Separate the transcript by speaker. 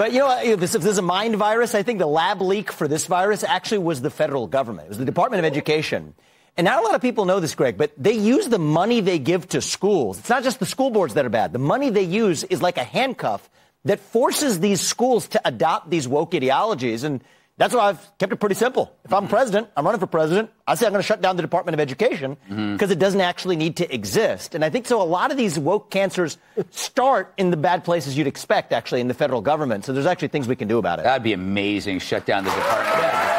Speaker 1: But you know, if this, is a mind virus, I think the lab leak for this virus actually was the federal government. It was the Department of Education. And not a lot of people know this, Greg, but they use the money they give to schools. It's not just the school boards that are bad. The money they use is like a handcuff that forces these schools to adopt these woke ideologies. And that's why I've kept it pretty simple. If I'm president, I'm running for president, I say I'm going to shut down the Department of Education because mm-hmm. it doesn't actually need to exist. And I think so a lot of these woke cancers start in the bad places you'd expect, actually, in the federal government. So there's actually things we can do about it.
Speaker 2: That'd be amazing. Shut down the Department.